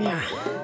Yeah.